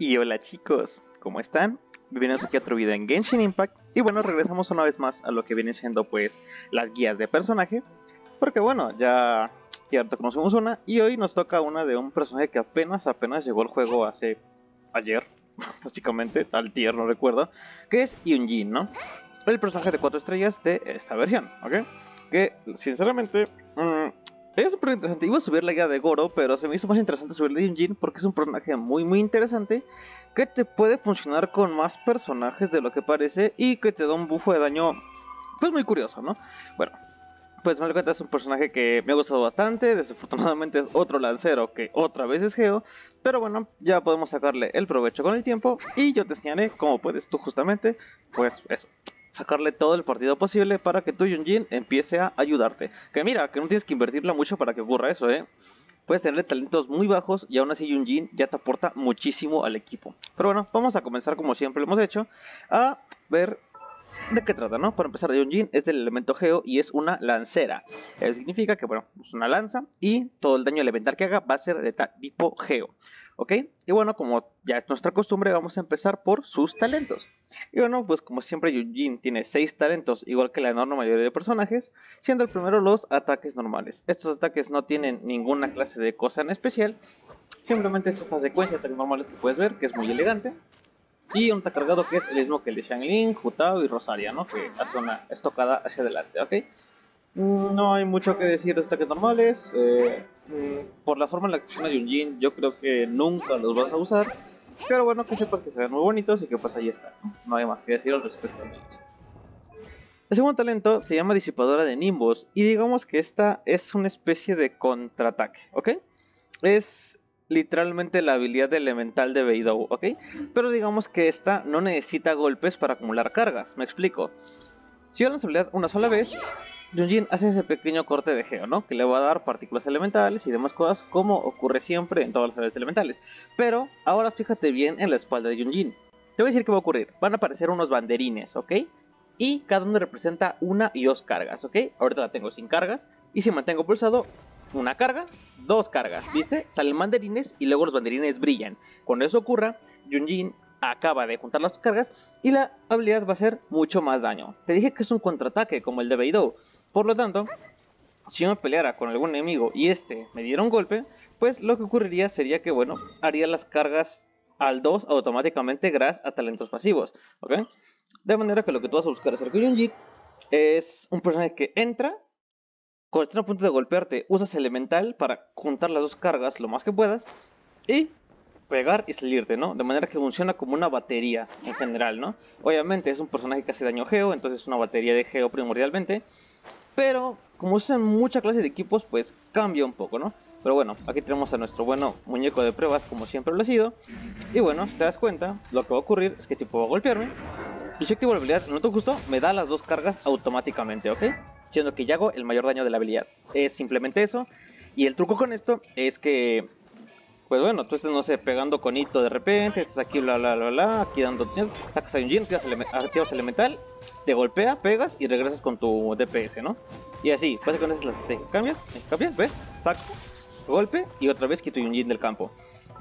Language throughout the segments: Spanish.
Y hola chicos, ¿cómo están? Bienvenidos aquí a otro video en Genshin Impact Y bueno, regresamos una vez más a lo que viene siendo pues las guías de personaje Porque bueno, ya, ya conocemos una Y hoy nos toca una de un personaje que apenas, apenas llegó al juego hace ayer Básicamente, tal tier, no recuerdo Que es Yunjin, ¿no? El personaje de 4 estrellas de esta versión, ¿ok? Que sinceramente... Mmm, es súper interesante. Iba a subir la guía de Goro, pero se me hizo más interesante subir de Yunjin porque es un personaje muy muy interesante que te puede funcionar con más personajes de lo que parece y que te da un bufo de daño pues muy curioso, ¿no? Bueno, pues me cuenta es un personaje que me ha gustado bastante, desafortunadamente es otro lancero que otra vez es Geo, pero bueno, ya podemos sacarle el provecho con el tiempo y yo te enseñaré cómo puedes tú justamente, pues eso, sacarle todo el partido posible para que tu Yunjin empiece a ayudarte. Que mira, que no tienes que invertirla mucho para que ocurra eso, ¿eh? Puedes tener talentos muy bajos y aún así Yunjin ya te aporta muchísimo al equipo. Pero bueno, vamos a comenzar como siempre lo hemos hecho, a ver ¿De qué trata, no? Para empezar, Yunjin es del elemento Geo y es una lancera. Eso significa que, bueno, es una lanza y todo el daño elemental que haga va a ser de tipo Geo. ¿Ok? Y bueno, como ya es nuestra costumbre, vamos a empezar por sus talentos. Y bueno, pues como siempre Yunjin tiene 6 talentos, igual que la enorme mayoría de personajes, siendo el primero los ataques normales. Estos ataques no tienen ninguna clase de cosa en especial, simplemente es esta secuencia de ataques normales que puedes ver, que es muy elegante. Y un ataque cargado que es el mismo que el de Xiangling, Jutao y Rosaria, ¿no? Que hace una estocada hacia adelante, ¿ok? No hay mucho que decir de ataques normales. Eh, mm, por la forma en la que funciona Yunjin, yo creo que nunca los vas a usar. Pero bueno, que sepas que se ven muy bonitos y que pues ahí está. No, hay más que decir al respecto de ellos. El segundo talento se llama Disipadora de Nimbos. Y digamos que esta es una especie de contraataque, ¿ok? Es literalmente la habilidad elemental de Beidou, ¿ok? Pero digamos que esta no necesita golpes para acumular cargas. Me explico. Si yo lanzo habilidad una sola vez, Junjin hace ese pequeño corte de geo, ¿no? Que le va a dar partículas elementales y demás cosas como ocurre siempre en todas las áreas elementales. Pero ahora fíjate bien en la espalda de Junjin. Te voy a decir qué va a ocurrir. Van a aparecer unos banderines, ¿ok? Y cada uno representa una y dos cargas, ¿ok? Ahorita la tengo sin cargas. Y si mantengo pulsado, una carga, dos cargas, ¿viste? Salen banderines y luego los banderines brillan. Cuando eso ocurra, Junjin acaba de juntar las cargas y la habilidad va a hacer mucho más daño. Te dije que es un contraataque como el de Beidou, por lo tanto, si yo me peleara con algún enemigo y este me diera un golpe, pues lo que ocurriría sería que, bueno, haría las cargas al 2 automáticamente gracias a talentos pasivos, ¿ok? De manera que lo que tú vas a buscar hacer con Yunjin es un personaje que entra, cuando está a punto de golpearte, usas elemental para juntar las dos cargas lo más que puedas y pegar y salirte, ¿no? De manera que funciona como una batería en general, ¿no? Obviamente es un personaje que hace daño geo, entonces es una batería de geo primordialmente, pero como usan mucha clase de equipos, pues cambia un poco, ¿no? Pero bueno, aquí tenemos a nuestro bueno muñeco de pruebas, como siempre lo ha sido. Y bueno, si te das cuenta, lo que va a ocurrir es que tipo va a golpearme. Y si activo la habilidad no te justo, me da las dos cargas automáticamente, ¿ok? Siendo que ya hago el mayor daño de la habilidad. Es simplemente eso. Y el truco con esto es que, pues bueno, tú estás, no sé, pegando con hito de repente, estás aquí, bla, bla, bla, bla, aquí dando, sacas a un Jin, activas elemental, te golpea, pegas y regresas con tu DPS, ¿no? Y así, básicamente es la estrategia. Cambias, cambias, ¿ves? Saco, golpe y otra vez quito un Jin del campo.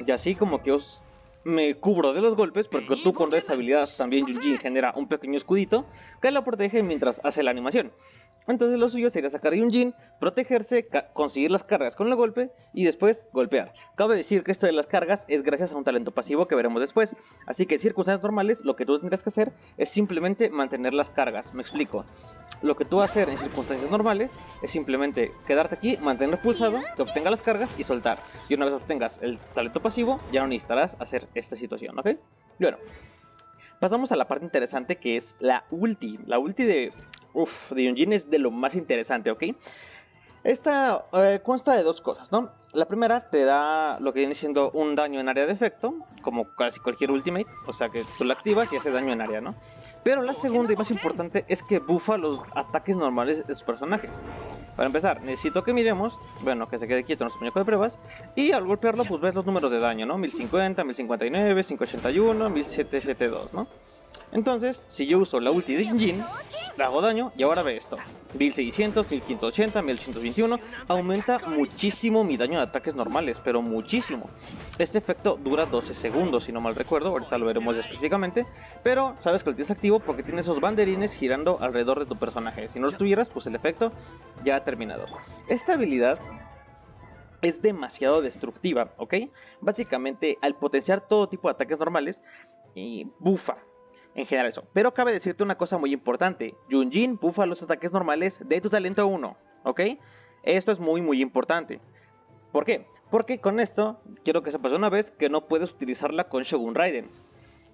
Y así como que os me cubro de los golpes porque tú con esa habilidad también Yunjin genera un pequeño escudito que lo protege mientras hace la animación. Entonces lo suyo sería sacar Yunjin, protegerse, conseguir las cargas con el golpe y después golpear. Cabe decir que esto de las cargas es gracias a un talento pasivo que veremos después. Así que en circunstancias normales lo que tú tendrás que hacer es simplemente mantener las cargas. Me explico. Lo que tú vas a hacer en circunstancias normales es simplemente quedarte aquí, mantener pulsado, que obtenga las cargas y soltar. Y una vez obtengas el talento pasivo, ya no necesitarás hacer esta situación, ¿ok? bueno, pasamos a la parte interesante que es la ulti. La ulti de Uf, de Yunjin es de lo más interesante, ¿ok? Esta eh, consta de dos cosas, ¿no? La primera te da lo que viene siendo un daño en área de efecto, como casi cualquier ultimate, o sea que tú la activas y hace daño en área, ¿no? Pero la segunda y más importante es que bufa los ataques normales de sus personajes. Para empezar, necesito que miremos, bueno, que se quede quieto nuestro muñeco de pruebas, y al golpearlo pues ves los números de daño, ¿no? 1050, 1059, 581, 1772, ¿no? Entonces, si yo uso la ulti de Jin, le hago daño y ahora ve esto. 1600, 1580, 1121, aumenta muchísimo mi daño de ataques normales, pero muchísimo. Este efecto dura 12 segundos, si no mal recuerdo, ahorita lo veremos específicamente, pero sabes que lo tienes activo porque tiene esos banderines girando alrededor de tu personaje. Si no lo tuvieras, pues el efecto ya ha terminado. Esta habilidad es demasiado destructiva, ¿ok? Básicamente, al potenciar todo tipo de ataques normales, y bufa, en general eso. Pero cabe decirte una cosa muy importante. Junjin bufa los ataques normales de tu talento 1, ¿ok? Esto es muy muy importante. ¿Por qué? Porque con esto, quiero que sepas una vez que no puedes utilizarla con Shogun Raiden.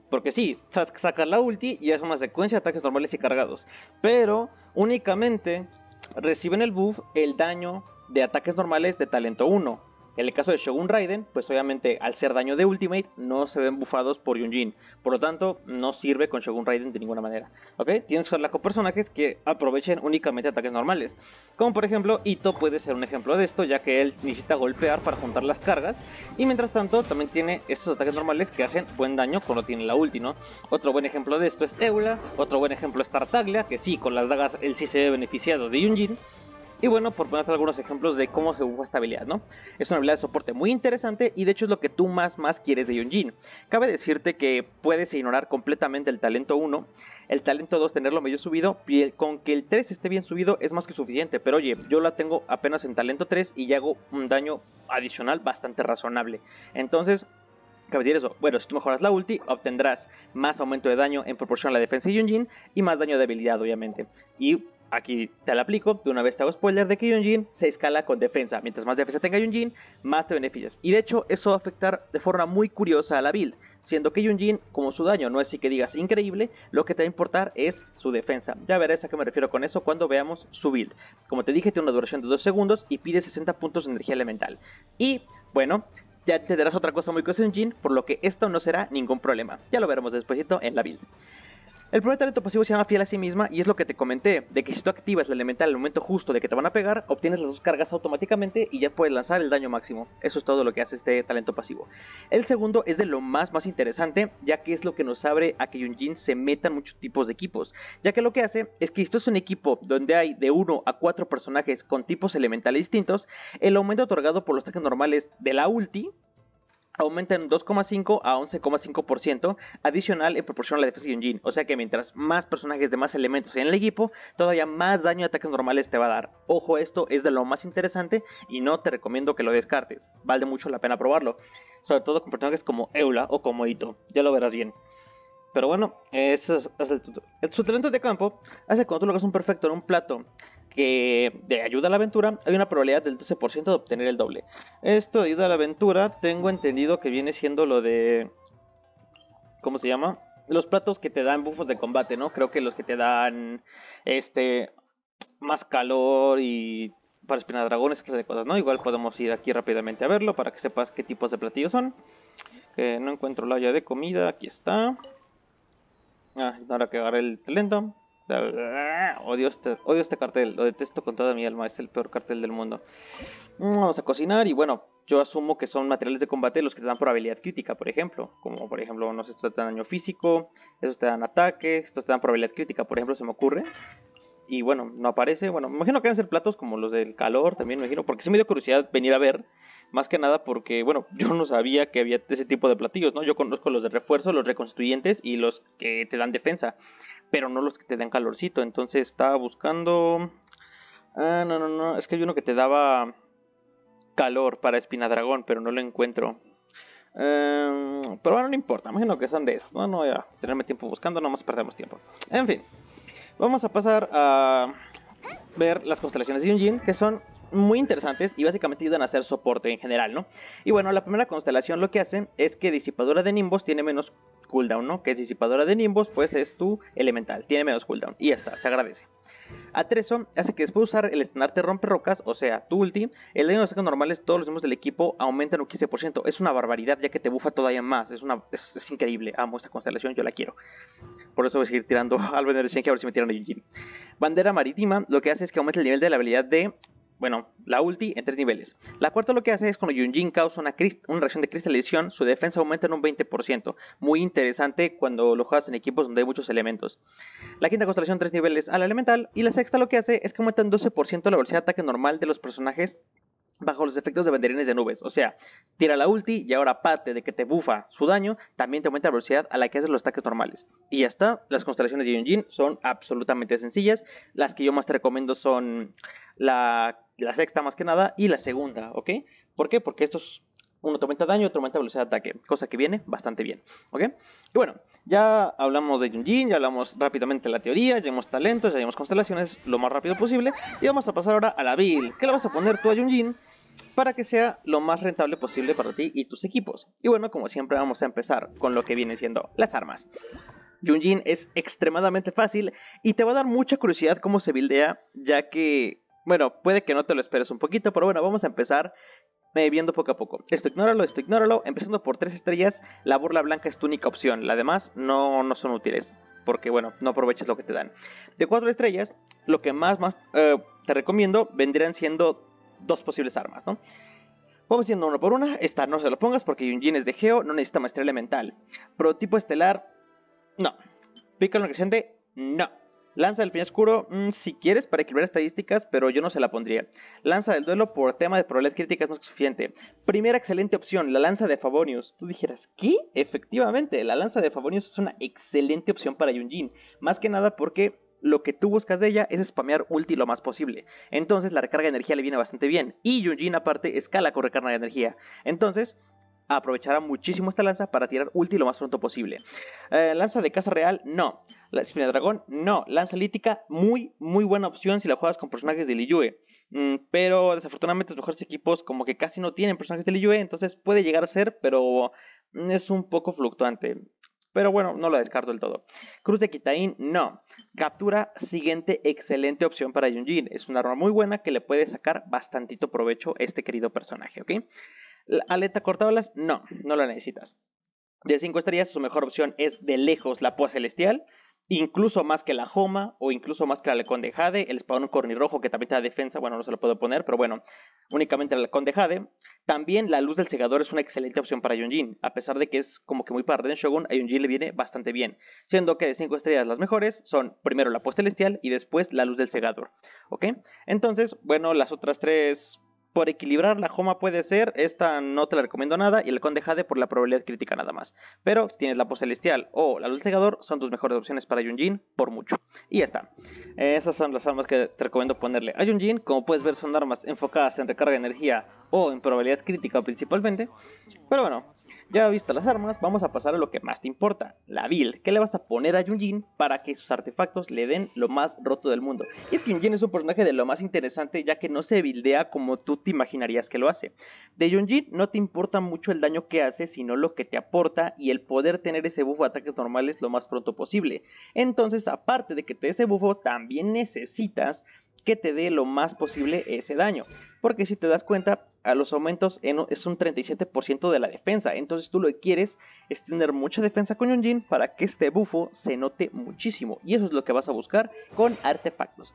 Porque sí, sacas la ulti y es una secuencia de ataques normales y cargados. Pero únicamente reciben el buff el daño de ataques normales de talento 1. En el caso de Shogun Raiden, pues obviamente al ser daño de Ultimate no se ven bufados por Yunjin. Por lo tanto, no sirve con Shogun Raiden de ninguna manera. ¿Ok? Tienes que usarla con personajes que aprovechen únicamente ataques normales. Como por ejemplo, Ito puede ser un ejemplo de esto, ya que él necesita golpear para juntar las cargas. Y mientras tanto, también tiene esos ataques normales que hacen buen daño cuando tiene la ulti, ¿no? Otro buen ejemplo de esto es Eula. Otro buen ejemplo es Tartaglia, que sí, con las dagas él sí se ve beneficiado de Yunjin. Y bueno, por ponerte algunos ejemplos de cómo se usa esta habilidad, ¿no? Es una habilidad de soporte muy interesante y de hecho es lo que tú más más quieres de Yunjin. Cabe decirte que puedes ignorar completamente el talento 1, el talento 2 tenerlo medio subido, con que el 3 esté bien subido es más que suficiente, pero oye, yo la tengo apenas en talento 3 y ya hago un daño adicional bastante razonable. Entonces, Cabe decir eso, bueno, si tú mejoras la ulti, obtendrás más aumento de daño en proporción a la defensa de Yunjin y más daño de habilidad, obviamente. Y Aquí te la aplico, de una vez te hago spoiler de que Yunjin se escala con defensa. Mientras más defensa tenga Yunjin, más te beneficias. Y de hecho, eso va a afectar de forma muy curiosa a la build. Siendo que Yunjin, como su daño no es así que digas increíble, lo que te va a importar es su defensa. Ya verás a qué me refiero con eso cuando veamos su build. Como te dije, tiene una duración de 2 segundos y pide 60 puntos de energía elemental. Y bueno, ya te darás otra cosa muy cosa Yunjin, por lo que esto no será ningún problema. Ya lo veremos despuesito en la build. El primer talento pasivo se llama fiel a sí misma y es lo que te comenté, de que si tú activas la elemental el momento justo de que te van a pegar, obtienes las dos cargas automáticamente y ya puedes lanzar el daño máximo. Eso es todo lo que hace este talento pasivo. El segundo es de lo más más interesante, ya que es lo que nos abre a que Yunjin se meta en muchos tipos de equipos, ya que lo que hace es que si esto es un equipo donde hay de 1 a 4 personajes con tipos elementales distintos, el aumento otorgado por los ataques normales de la ulti aumenta en 2,5 a 11,5% adicional en proporción a la defensa de Yunjin. O sea que mientras más personajes de más elementos en el equipo, todavía más daño de ataques normales te va a dar. Ojo, esto es de lo más interesante y no te recomiendo que lo descartes. Vale mucho la pena probarlo. Sobre todo con personajes como Eula o como Ito. Ya lo verás bien. Pero bueno, eso es, el, su talento de campo hace cuando tú lo hagas un perfecto en un plato que de ayuda a la aventura hay una probabilidad del 12% de obtener el doble. Esto de ayuda a la aventura tengo entendido que viene siendo lo de... ¿Cómo se llama? Los platos que te dan buffos de combate, ¿no? Creo que los que te dan este más calor y para espinar dragones, clase de cosas, ¿no? Igual podemos ir aquí rápidamente a verlo para que sepas qué tipos de platillos son. Que no encuentro la olla de comida, aquí está. Ah, ahora que agarré el talento. Odio este, odio este cartel, lo detesto con toda mi alma, es el peor cartel del mundo. Vamos a cocinar y bueno, yo asumo que son materiales de combate los que te dan probabilidad crítica, por ejemplo. Como por ejemplo, no sé, estos te dan daño físico, estos te dan ataque, estos te dan probabilidad crítica, por ejemplo, se me ocurre. Y bueno, no aparece. Bueno, me imagino que van a ser platos como los del calor, también me imagino, porque sí me dio curiosidad venir a ver. Más que nada porque, bueno, yo no sabía que había ese tipo de platillos, ¿no? Yo conozco los de refuerzo, los reconstruyentes y los que te dan defensa pero no los que te dan calorcito. Entonces estaba buscando... Ah, no, no, no, es que hay uno que te daba calor para espinadragón, pero no lo encuentro. Em, pero bueno, no importa, imagino que son de eso. No, no voy a tenerme tiempo buscando, no más perdemos tiempo. En fin, vamos a pasar a ver las constelaciones de Yunjin, que son muy interesantes y básicamente ayudan a hacer soporte en general, ¿no? Y bueno, la primera constelación lo que hace es que disipadora de nimbos tiene menos cooldown, ¿no? Que es disipadora de nimbos, pues es tu elemental, tiene menos cooldown y ya está, se agradece. Atrezo hace que después de usar el estandarte rompe rocas, o sea, tu ulti, el daño de ataques normales todos los miembros del equipo aumentan un 15%. Es una barbaridad ya que te bufa todavía más. Es, una, es, increíble. Amo esta constelación, yo la quiero. Por eso voy a seguir tirando al de a ver si me tiran a Yujin. Bandera marítima lo que hace es que aumenta el nivel de la habilidad de bueno, la ulti en tres niveles. La cuarta lo que hace es cuando Yunjin causa una, una, reacción de cristalización, su defensa aumenta en un 20%. Muy interesante cuando lo juegas en equipos donde hay muchos elementos. La quinta constelación, tres niveles a la elemental. Y la sexta lo que hace es que aumenta en 12% la velocidad de ataque normal de los personajes bajo los efectos de banderines de nubes. O sea, tira la ulti y ahora aparte de que te bufa su daño, también te aumenta la velocidad a la que haces los ataques normales. Y ya está, las constelaciones de Yunjin son absolutamente sencillas. Las que yo más te recomiendo son la, sexta más que nada y la segunda, ¿ok? ¿Por qué? Porque estos uno aumenta daño, otro aumenta velocidad de ataque, cosa que viene bastante bien, ¿ok? Y bueno, ya hablamos de Yunjin, ya hablamos rápidamente de la teoría, ya hemos talentos, ya hemos constelaciones lo más rápido posible y vamos a pasar ahora a la build. ¿Qué le vas a poner tú a Yunjin? para que sea lo más rentable posible para ti y tus equipos. Y bueno, como siempre vamos a empezar con lo que viene siendo las armas. Junjin es extremadamente fácil y te va a dar mucha curiosidad cómo se buildea, ya que, bueno, puede que no te lo esperes un poquito, pero bueno, vamos a empezar eh, viendo poco a poco. Esto ignóralo, esto ignóralo. Empezando por 3 estrellas, la burla blanca es tu única opción. Las demás no, no son útiles, porque bueno, no aproveches lo que te dan. De 4 estrellas, lo que más, más eh, te recomiendo vendrían siendo dos posibles armas, ¿no? Vamos yendo uno por una. Esta no se lo pongas porque Yunjin es de Geo, no necesita maestría elemental. Prototipo estelar, no. Pícalo creciente, no. Lanza del fin oscuro, mm, si quieres, para equilibrar estadísticas, pero yo no se la pondría. Lanza del duelo por tema de probabilidad crítica es más que suficiente. Primera excelente opción, la lanza de Favonius. Tú dijeras, ¿qué? Efectivamente, la lanza de Favonius es una excelente opción para Yunjin. Más que nada porque lo que tú buscas de ella es spamear ulti lo más posible. Entonces la recarga de energía le viene bastante bien. Y Yunjin aparte escala con recarga de energía. Entonces aprovechará muchísimo esta lanza para tirar ulti lo más pronto posible. Eh, lanza de casa real, no. La espina de dragón, no. Lanza lítica, muy, muy buena opción si la juegas con personajes de Liyue. Mm, pero desafortunadamente los mejores equipos como que casi no tienen personajes de Liyue, entonces puede llegar a ser, pero es un poco fluctuante. Pero bueno, no lo descarto del todo. Cruz de Kitain, no. Captura, siguiente excelente opción para Yunjin. Es una arma muy buena que le puede sacar bastantito provecho a este querido personaje, ¿ok? Aleta cortadolas, no, no la necesitas. De 5 estrellas, su mejor opción es de lejos la púa celestial incluso más que la Homa o incluso más que la Lecon de Jade, el espadón cornirrojo que también te da defensa, bueno, no se lo puedo poner, pero bueno, únicamente la Lecon de Jade. También la luz del segador es una excelente opción para Yunjin, a pesar de que es como que muy para Raiden Shogun, a Yunjin le viene bastante bien, siendo que de 5 estrellas las mejores son primero la post celestial y después la luz del segador, ¿ok? Entonces, bueno, las otras tres por equilibrar la Homa puede ser, esta no te la recomiendo nada, y el Conde Jade por la probabilidad crítica nada más. Pero si tienes la Post Celestial o la Luz Cegador, son tus mejores opciones para Yunjin, por mucho. Y ya está. Esas son las armas que te recomiendo ponerle a Yunjin. Como puedes ver, son armas enfocadas en recarga de energía o en probabilidad crítica principalmente. Pero bueno, ya visto las armas, vamos a pasar a lo que más te importa, la build. ¿Qué le vas a poner a Yunjin para que sus artefactos le den lo más roto del mundo? Y es que Yunjin es un personaje de lo más interesante ya que no se buildea como tú te imaginarías que lo hace. De Yunjin no te importa mucho el daño que hace, sino lo que te aporta y el poder tener ese bufo de ataques normales lo más pronto posible. Entonces, aparte de que te dé ese bufo, también necesitas que te dé lo más posible ese daño. Porque si te das cuenta, a los aumentos es un 37% de la defensa. Entonces tú lo que quieres es tener mucha defensa con Yunjin para que este bufo se note muchísimo. Y eso es lo que vas a buscar con artefactos.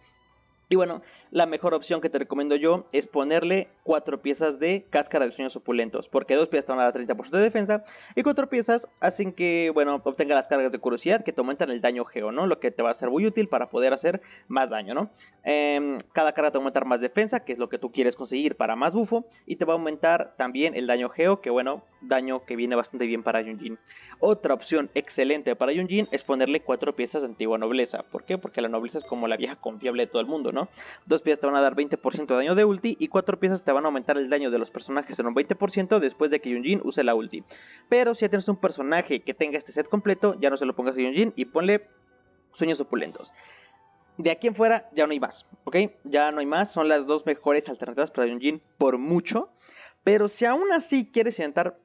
Y bueno, la mejor opción que te recomiendo yo es ponerle cuatro piezas de cáscara de sueños opulentos, porque dos piezas te van a dar 30% de defensa y cuatro piezas hacen que, bueno, obtenga las cargas de curiosidad que te aumentan el daño geo, ¿no? Lo que te va a ser muy útil para poder hacer más daño, ¿no? Em, cada carga te va a aumentar más defensa, que es lo que tú quieres conseguir para más bufo, y te va a aumentar también el daño geo, que bueno, daño que viene bastante bien para Yunjin. Otra opción excelente para Yunjin es ponerle cuatro piezas de antigua nobleza. ¿Por qué? Porque la nobleza es como la vieja confiable de todo el mundo, ¿no? Dos piezas te van a dar 20% de daño de ulti y cuatro piezas te van a aumentar el daño de los personajes en un 20% después de que Yunjin use la ulti. Pero si ya tienes un personaje que tenga este set completo, ya no se lo pongas a Yunjin y ponle sueños opulentos. De aquí en fuera ya no hay más, ¿ok? Ya no hay más, son las dos mejores alternativas para Yunjin por mucho. Pero si aún así quieres intentar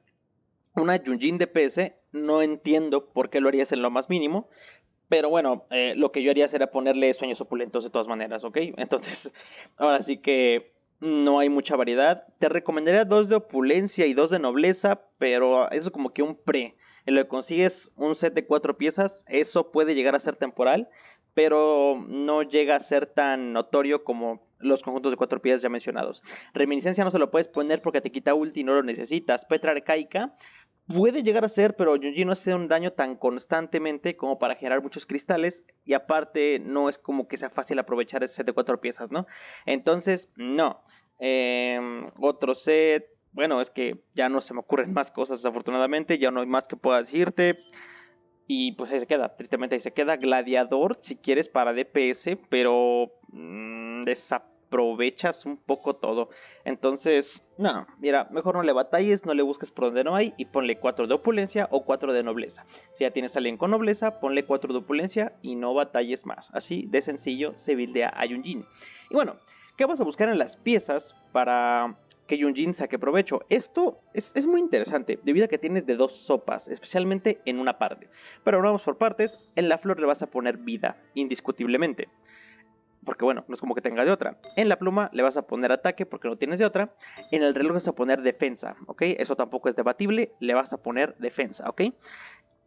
una Yunjin DPS, no entiendo por qué lo harías en lo más mínimo. Pero bueno, eh, lo que yo haría sería ponerle sueños opulentos de todas maneras, ¿ok? Entonces, ahora sí que no hay mucha variedad. Te recomendaría dos de opulencia y dos de nobleza, pero eso es como que un pre. En lo que consigues un set de cuatro piezas, eso puede llegar a ser temporal, pero no llega a ser tan notorio como los conjuntos de cuatro piezas ya mencionados. Reminiscencia no se lo puedes poner porque te quita ulti y no lo necesitas. Petra Arcaica puede llegar a ser, pero Yunji no hace un daño tan constantemente como para generar muchos cristales. Y aparte, no es como que sea fácil aprovechar ese set de cuatro piezas, ¿no? Entonces, no. Em, otro set. Bueno, es que ya no se me ocurren más cosas, desafortunadamente. Ya no hay más que pueda decirte. Y pues ahí se queda, tristemente ahí se queda. Gladiador, si quieres, para DPS, pero mmm, desaprovechas un poco todo. Entonces, no, mira, mejor no le batalles, no le busques por donde no hay y ponle 4 de opulencia o 4 de nobleza. Si ya tienes a alguien con nobleza, ponle 4 de opulencia y no batalles más. Así de sencillo se buildea a Yunjin. Y bueno, ¿qué vas a buscar en las piezas para que Yunjin saque provecho. Esto es, muy interesante, debido a que tienes de dos sopas, especialmente en una parte. Pero vamos por partes, en la flor le vas a poner vida, indiscutiblemente. Porque bueno, no es como que tenga de otra. En la pluma le vas a poner ataque porque no tienes de otra. En el reloj vas a poner defensa, ¿ok? Eso tampoco es debatible, le vas a poner defensa, ¿ok?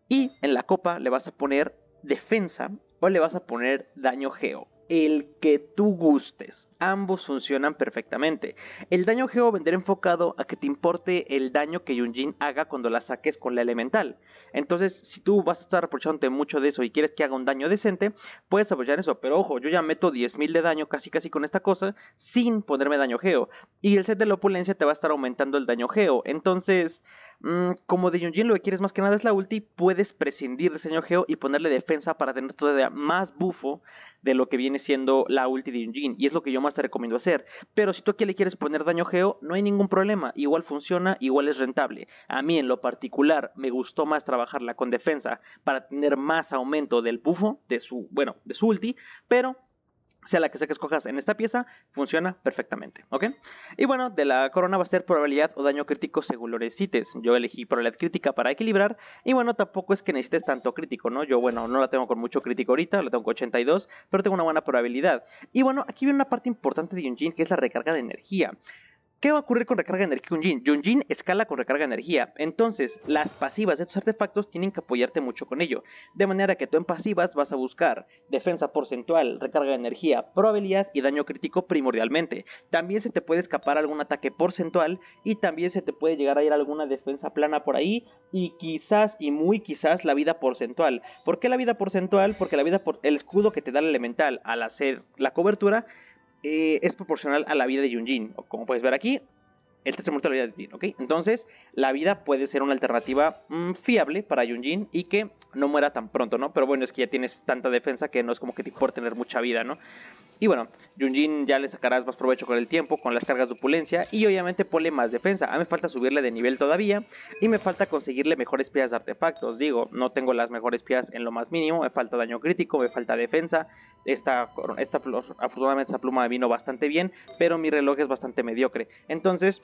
Y en la copa le vas a poner defensa o le vas a poner daño geo el que tú gustes. Ambos funcionan perfectamente. El daño geo vendrá enfocado a que te importe el daño que Yunjin haga cuando la saques con la elemental. Entonces, si tú vas a estar aprovechándote mucho de eso y quieres que haga un daño decente, puedes aprovechar eso. Pero ojo, yo ya meto 10.000 de daño casi casi con esta cosa sin ponerme daño geo. Y el set de la opulencia te va a estar aumentando el daño geo. Entonces... Mm, como de Yunjin lo que quieres más que nada es la ulti, puedes prescindir de ese geo y ponerle defensa para tener todavía más bufo de lo que viene siendo la ulti de Yunjin. Y es lo que yo más te recomiendo hacer. Pero si tú aquí le quieres poner daño geo, no hay ningún problema. Igual funciona, igual es rentable. A mí en lo particular me gustó más trabajarla con defensa para tener más aumento del bufo de su, bueno, de su ulti. Pero sea la que sea que escojas en esta pieza, funciona perfectamente, ¿ok? Y bueno, de la corona va a ser probabilidad o daño crítico según lo necesites. Yo elegí probabilidad crítica para equilibrar y bueno, tampoco es que necesites tanto crítico, ¿no? Yo, bueno, no la tengo con mucho crítico ahorita, la tengo con 82, pero tengo una buena probabilidad. Y bueno, aquí viene una parte importante de Yunjin que es la recarga de energía. ¿Qué va a ocurrir con recarga de energía Yunjin? Yunjin escala con recarga de energía, entonces las pasivas de tus artefactos tienen que apoyarte mucho con ello. De manera que tú en pasivas vas a buscar defensa porcentual, recarga de energía, probabilidad y daño crítico primordialmente. También se te puede escapar algún ataque porcentual y también se te puede llegar a ir alguna defensa plana por ahí y quizás y muy quizás la vida porcentual. ¿Por qué la vida porcentual? Porque la vida por el escudo que te da el elemental al hacer la cobertura eh, es proporcional a la vida de Yunjin. Como puedes ver aquí, el tercer muerto de la vida de Yunjin, ¿ok? Entonces, la vida puede ser una alternativa mm, fiable para Yunjin y que no muera tan pronto, ¿no? Pero bueno, es que ya tienes tanta defensa que no es como que te por tener mucha vida, ¿no? Y bueno, Yunjin ya le sacarás más provecho con el tiempo, con las cargas de opulencia y obviamente ponle más defensa. A mí me falta subirle de nivel todavía y me falta conseguirle mejores piezas de artefactos. Digo, no tengo las mejores piezas en lo más mínimo, me falta daño crítico, me falta defensa. Esta, esta afortunadamente esa pluma vino bastante bien, pero mi reloj es bastante mediocre. Entonces,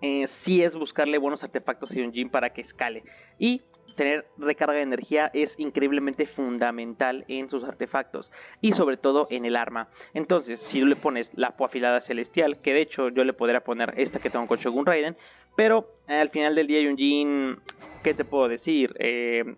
eh, sí es buscarle buenos artefactos a Yunjin para que escale. Y tener recarga de energía es increíblemente fundamental en sus artefactos y sobre todo en el arma. Entonces, si le pones la afilada celestial, que de hecho yo le podría poner esta que tengo con Shogun Raiden, pero al final del día Yunjin, ¿qué te puedo decir? Eh,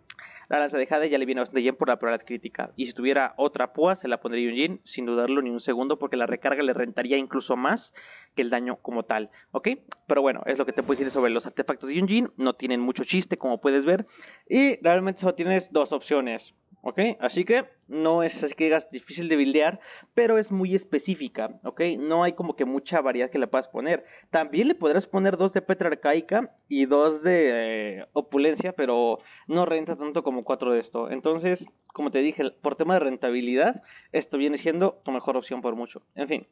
la lanza de Jade ya le viene bastante bien por la probabilidad crítica. Y si tuviera otra púa, se la pondría Yunjin, sin dudarlo ni un segundo, porque la recarga le rentaría incluso más que el daño como tal. ¿Ok? Pero bueno, es lo que te puedo decir sobre los artefactos de Yunjin. No tienen mucho chiste, como puedes ver. Y realmente solo tienes dos opciones. ¿Ok? Así que no es así que digas difícil de buildear, pero es muy específica, ¿ok? No hay como que mucha variedad que le puedas poner. También le podrás poner dos de Petra Arcaica y dos de eh, Opulencia, pero no renta tanto como cuatro de esto. Entonces, como te dije, por tema de rentabilidad, esto viene siendo tu mejor opción por mucho. En fin.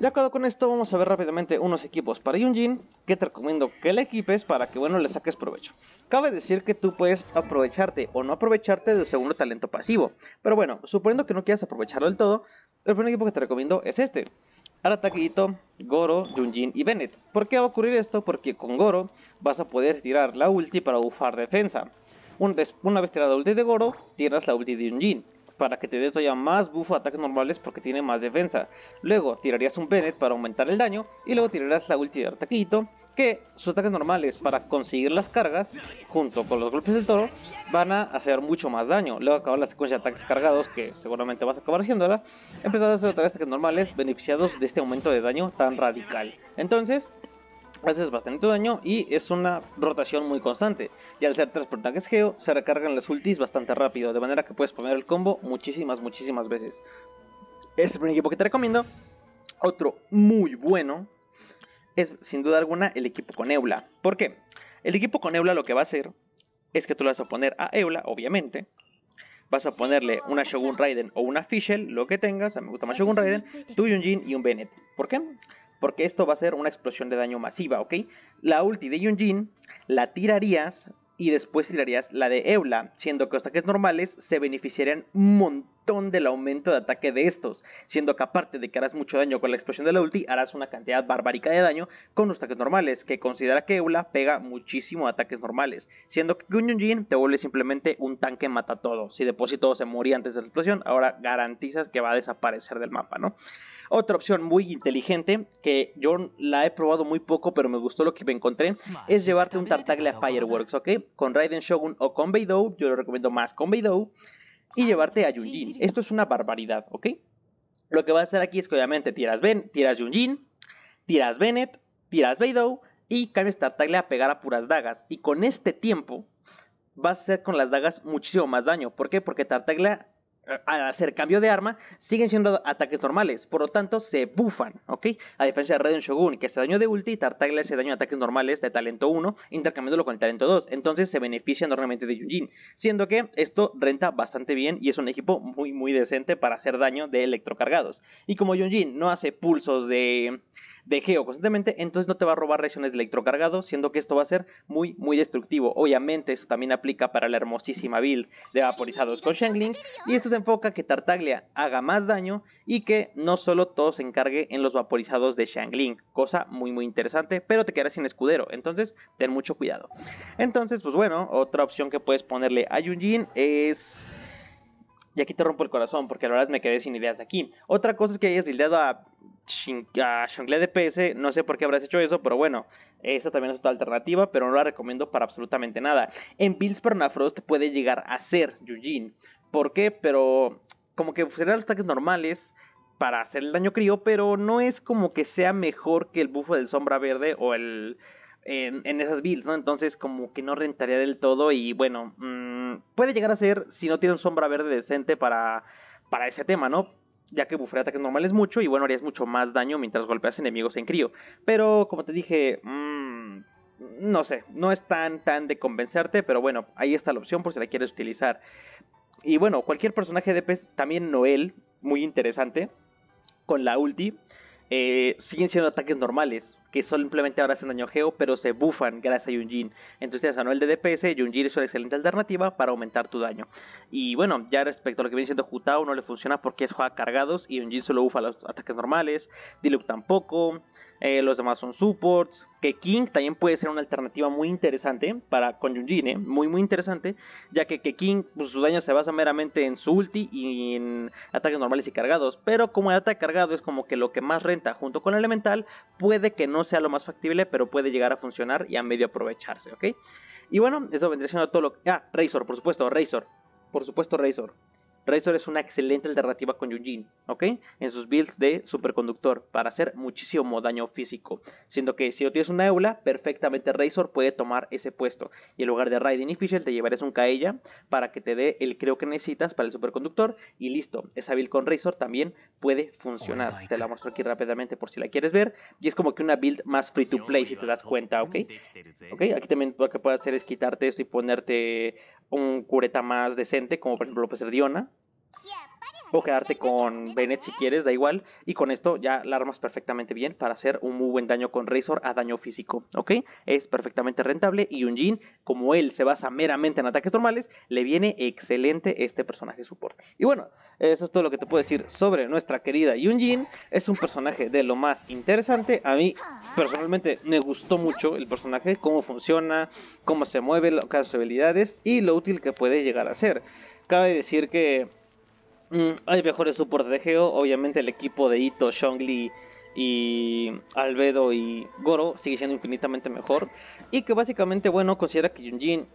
Ya acabado con esto, vamos a ver rápidamente unos equipos para Yunjin que te recomiendo que le equipes para que bueno le saques provecho. Cabe decir que tú puedes aprovecharte o no aprovecharte del segundo talento pasivo, pero bueno, suponiendo que no quieras aprovecharlo del todo, el primer equipo que te recomiendo es este. Arataquito, Goro, Yunjin y Bennett. ¿Por qué va a ocurrir esto? Porque con Goro vas a poder tirar la ulti para bufar defensa. Una vez tirada la ulti de Goro, tiras la ulti de Yunjin para que te dé todavía más buffo a ataques normales porque tiene más defensa. Luego tirarías un Bennett para aumentar el daño y luego tirarías la ulti de Artaquito que sus ataques normales para conseguir las cargas, junto con los golpes del toro, van a hacer mucho más daño. Luego acabar la secuencia de ataques cargados, que seguramente vas a acabar haciéndola, empezar a hacer otra vez ataques normales beneficiados de este aumento de daño tan radical. Entonces, haces bastante daño y es una rotación muy constante. Y al ser tres personajes Geo, se recargan las ultis bastante rápido, de manera que puedes poner el combo muchísimas, muchísimas veces. Este es el primer equipo que te recomiendo. Otro muy bueno es sin duda alguna el equipo con Eula. ¿Por qué? El equipo con Eula lo que va a hacer es que tú le vas a poner a Eula, obviamente. Vas a ponerle una Shogun Raiden o una Fischl, lo que tengas. A mí me gusta más Shogun Raiden, tu Yunjin y un Bennett. ¿Por qué? Porque esto va a ser una explosión de daño masiva, ¿ok? La ulti de Yunjin la tirarías y después tirarías la de Eula, siendo que los ataques normales se beneficiarían un montón del aumento de ataque de estos, siendo que aparte de que harás mucho daño con la explosión de la ulti, harás una cantidad barbárica de daño con los ataques normales, que considera que Eula pega muchísimo ataques normales, siendo que Gunyunjin te vuelve simplemente un tanque mata todo, si de todo se moría antes de la explosión, ahora garantizas que va a desaparecer del mapa, ¿no? Otra opción muy inteligente, que yo la he probado muy poco, pero me gustó lo que me encontré, es llevarte un Tartaglia Fireworks, ¿ok? Con Raiden Shogun o con Beidou, yo lo recomiendo más con Beidou, y llevarte a Yunjin. Esto es una barbaridad, ¿ok? Lo que vas a hacer aquí es que obviamente tiras, ben, tiras Yunjin, tiras Bennett, tiras Beidou y cambias Tartaglia a pegar a puras dagas. Y con este tiempo vas a hacer con las dagas muchísimo más daño. ¿Por qué? Porque Tartaglia al hacer cambio de arma, siguen siendo ataques normales, por lo tanto se bufan, ¿ok? A diferencia de Raiden Shogun, que hace daño de ulti, Tartaglia hace daño de ataques normales de talento 1, intercambiándolo con el talento 2, entonces se beneficia enormemente de Yujin, siendo que esto renta bastante bien y es un equipo muy muy decente para hacer daño de electrocargados. Y como Yunjin no hace pulsos de de Geo constantemente, entonces no te va a robar reacciones de siendo que esto va a ser muy, muy destructivo. Obviamente, eso también aplica para la hermosísima build de vaporizados con Shangling, y esto se enfoca que Tartaglia haga más daño y que no solo todo se encargue en los vaporizados de Shangling, cosa muy, muy interesante, pero te quedarás sin escudero, entonces ten mucho cuidado. Entonces, pues bueno, otra opción que puedes ponerle a Yunjin es... Y aquí te rompo el corazón porque la verdad me quedé sin ideas de aquí. Otra cosa es que hayas buildeado a a Xongle DPS, no sé por qué habrás hecho eso, pero bueno, esa también es otra alternativa, pero no la recomiendo para absolutamente nada. En builds Permafrost puede llegar a ser Yujin. ¿Por qué? Pero como que serán los ataques normales para hacer el daño crío, pero no es como que sea mejor que el bufo del sombra verde o el... En, esas builds, ¿no? Entonces como que no rentaría del todo y bueno, mm, puede llegar a ser si no tiene un sombra verde decente para, para ese tema, ¿no? ya que bufear ataques normales mucho y bueno, harías mucho más daño mientras golpeas enemigos en crío. Pero como te dije, mmm, no sé, no es tan tan de convencerte, pero bueno, ahí está la opción por si la quieres utilizar. Y bueno, cualquier personaje de PES, también Noel, muy interesante, con la ulti, eh, siguen siendo ataques normales que simplemente ahora hacen daño geo, pero se bufan gracias a Yunjin. Entonces, a nivel de DPS, Yunjin es una excelente alternativa para aumentar tu daño. Y bueno, ya respecto a lo que viene siendo Jutao, no le funciona porque es juega cargados y Yunjin solo bufa los ataques normales, Diluc tampoco. Eh, los demás son supports. Que King también puede ser una alternativa muy interesante para con ¿eh? muy muy interesante, ya que, que King pues, su daño se basa meramente en su ulti y en ataques normales y cargados, pero como el ataque cargado es como que lo que más renta junto con el elemental, puede que no sea lo más factible, pero puede llegar a funcionar y a medio aprovecharse, ¿ok? Y bueno, eso vendría siendo todo lo que... Ah, Razor, por supuesto, Razor. Por supuesto, Razor. Razor es una excelente alternativa con Yunjin, ¿ok? En sus builds de superconductor para hacer muchísimo daño físico. Siendo que si no tienes una Eula, perfectamente Razor puede tomar ese puesto. Y en lugar de Raiden y Fischl te llevarás un Kaella para que te dé el creo que necesitas para el superconductor. Y listo, esa build con Razor también puede funcionar. Te la muestro aquí rápidamente por si la quieres ver. Y es como que una build más free to play si te das cuenta, ¿ok? ¿Ok? Aquí también lo que puedes hacer es quitarte esto y ponerte un cureta más decente, como por ejemplo ser Diona o quedarte con Bennett si quieres, da igual. Y con esto ya la armas perfectamente bien para hacer un muy buen daño con Razor a daño físico, ¿ok? Es perfectamente rentable y un Jin, como él se basa meramente en ataques normales, le viene excelente este personaje support. Y bueno, eso es todo lo que te puedo decir sobre nuestra querida Yunjin. Es un personaje de lo más interesante. A mí personalmente me gustó mucho el personaje, cómo funciona, cómo se mueve, las habilidades y lo útil que puede llegar a ser. Cabe decir que Mm, hay mejores soportes de Geo, obviamente el equipo de Ito, Shongli y Albedo y Goro sigue siendo infinitamente mejor. Y que básicamente, bueno, considera que Yunjin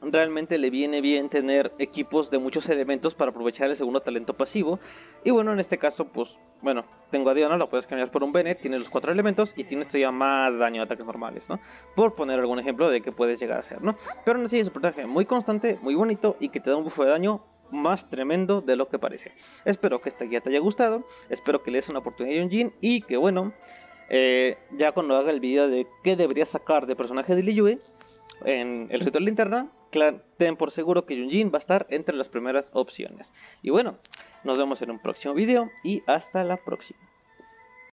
realmente le viene bien tener equipos de muchos elementos para aprovechar el segundo talento pasivo. Y bueno, en este caso, pues, bueno, tengo a Diana, lo puedes cambiar por un Bennett, tiene los cuatro elementos y tiene todavía más daño de ataques normales, ¿no? Por poner algún ejemplo de que puedes llegar a ser, ¿no? Pero aún así es un personaje muy constante, muy bonito y que te da un buffo de daño más tremendo de lo que parece. Espero que esta guía te haya gustado, espero que le des una oportunidad a Yunjin y que bueno, eh, ya cuando haga el video de qué debería sacar de personaje de Liyue en el ritual linterna, ten por seguro que Yunjin va a estar entre las primeras opciones. Y bueno, nos vemos en un próximo video y hasta la próxima.